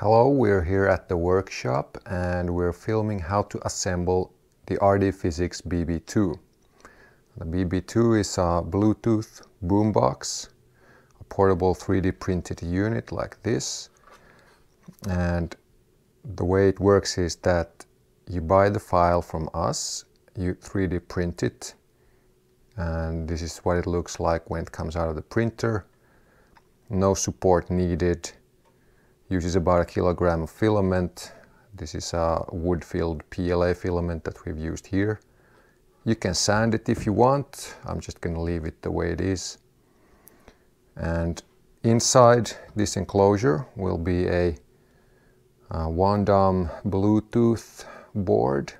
Hello, we're here at the workshop and we're filming how to assemble the RD Physics BB2. The BB2 is a Bluetooth boombox, a portable 3D printed unit like this. And the way it works is that you buy the file from us, you 3D print it, and this is what it looks like when it comes out of the printer. No support needed uses about a kilogram of filament. This is a wood-filled PLA filament that we've used here. You can sand it if you want. I'm just going to leave it the way it is. And inside this enclosure will be a, a Wondom Bluetooth board.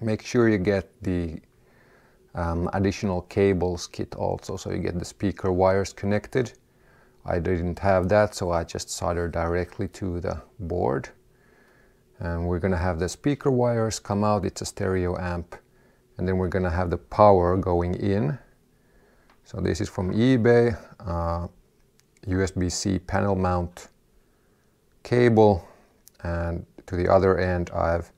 Make sure you get the um, additional cables kit also so you get the speaker wires connected. I didn't have that, so I just soldered directly to the board. And we're gonna have the speaker wires come out, it's a stereo amp. And then we're gonna have the power going in. So this is from eBay, uh, USB-C panel mount cable. And to the other end, I've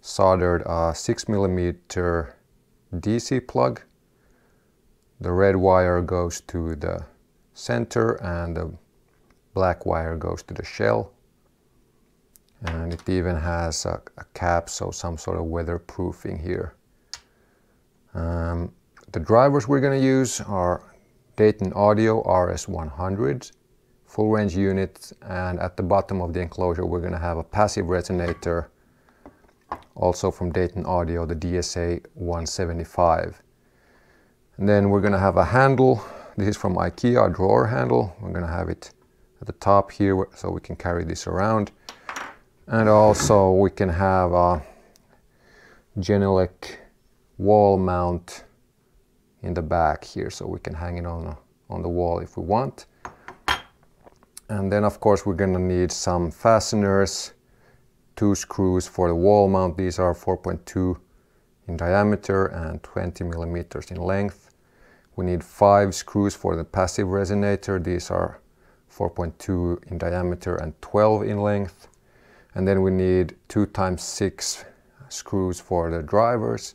soldered a six millimeter DC plug. The red wire goes to the center and the black wire goes to the shell. And it even has a, a cap, so some sort of weatherproofing here. Um, the drivers we're going to use are Dayton Audio RS100 full range unit and at the bottom of the enclosure we're going to have a passive resonator also from Dayton Audio the DSA 175 and then we're going to have a handle this is from IKEA, drawer handle. We're to have it at the top here so we can carry this around. And also we can have a Genelec wall mount in the back here so we can hang it on, on the wall if we want. And then of course we're gonna need some fasteners, two screws for the wall mount. These are 4.2 in diameter and 20 millimeters in length. We need five screws for the passive resonator. These are 4.2 in diameter and 12 in length. And then we need two times six screws for the drivers.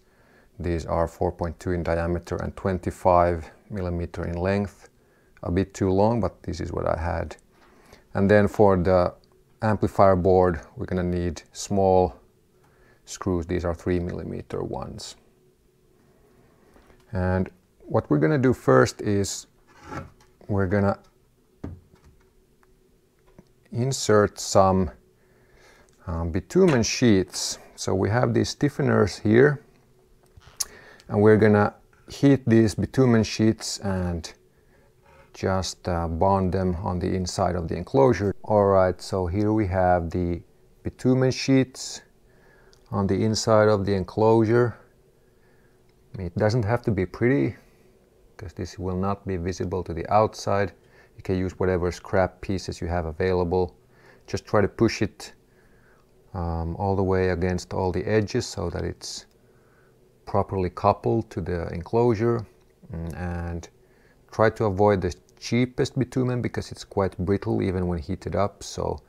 These are 4.2 in diameter and 25 millimeter in length. A bit too long, but this is what I had. And then for the amplifier board, we're gonna need small screws. These are three millimeter ones. And what we're going to do first is we're going to insert some um, bitumen sheets. So we have these stiffeners here and we're going to heat these bitumen sheets and just uh, bond them on the inside of the enclosure. Alright, so here we have the bitumen sheets on the inside of the enclosure. It doesn't have to be pretty, because this will not be visible to the outside. You can use whatever scrap pieces you have available. Just try to push it um, all the way against all the edges so that it's properly coupled to the enclosure mm, and try to avoid the cheapest bitumen because it's quite brittle even when heated up so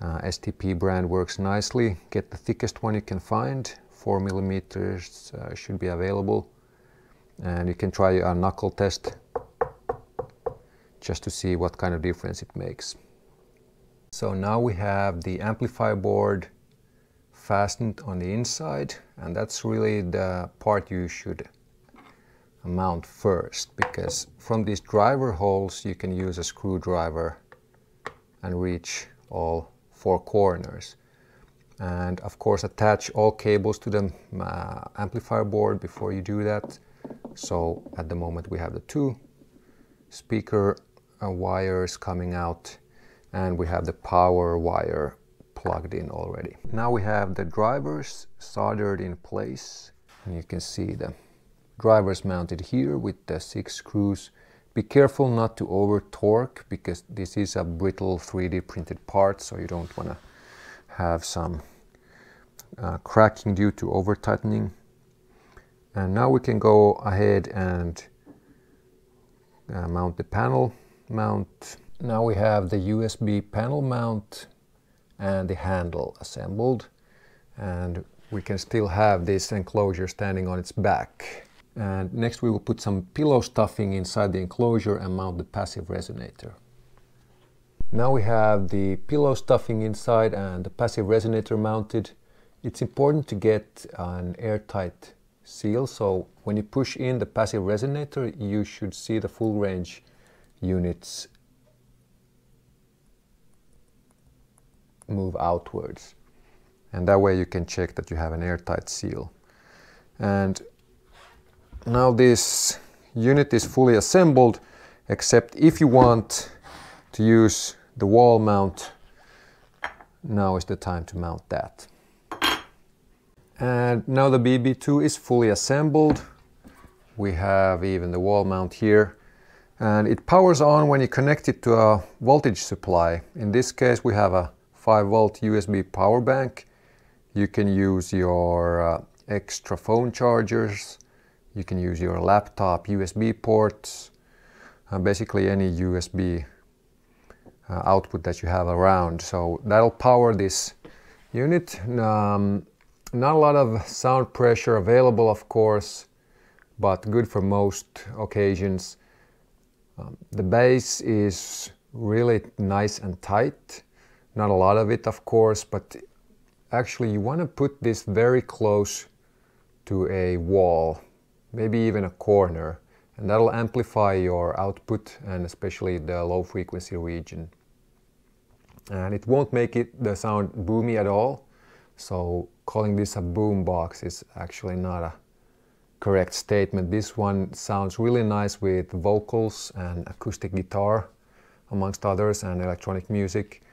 uh, STP brand works nicely get the thickest one you can find 4 millimeters uh, should be available and you can try a knuckle test just to see what kind of difference it makes. So now we have the amplifier board fastened on the inside and that's really the part you should mount first because from these driver holes you can use a screwdriver and reach all four corners and of course attach all cables to the uh, amplifier board before you do that so at the moment we have the two speaker uh, wires coming out and we have the power wire plugged in already. Now we have the drivers soldered in place and you can see the drivers mounted here with the six screws. Be careful not to over torque because this is a brittle 3D printed part so you don't want to have some uh, cracking due to over tightening and now we can go ahead and uh, mount the panel mount. Now we have the USB panel mount and the handle assembled and we can still have this enclosure standing on its back. And next we will put some pillow stuffing inside the enclosure and mount the passive resonator. Now we have the pillow stuffing inside and the passive resonator mounted. It's important to get an airtight seal so when you push in the passive resonator you should see the full range units move outwards and that way you can check that you have an airtight seal. And now this unit is fully assembled except if you want to use the wall mount now is the time to mount that. And now the BB2 is fully assembled. We have even the wall mount here and it powers on when you connect it to a voltage supply. In this case we have a 5 volt USB power bank you can use your uh, extra phone chargers, you can use your laptop USB ports, uh, basically any USB uh, output that you have around. So that'll power this unit. Um, not a lot of sound pressure available of course, but good for most occasions. Um, the bass is really nice and tight. Not a lot of it of course, but actually you want to put this very close to a wall, maybe even a corner, and that'll amplify your output and especially the low frequency region. And it won't make it the sound boomy at all, so calling this a boom box is actually not a correct statement. This one sounds really nice with vocals and acoustic guitar amongst others and electronic music